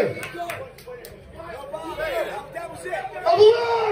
away. Away!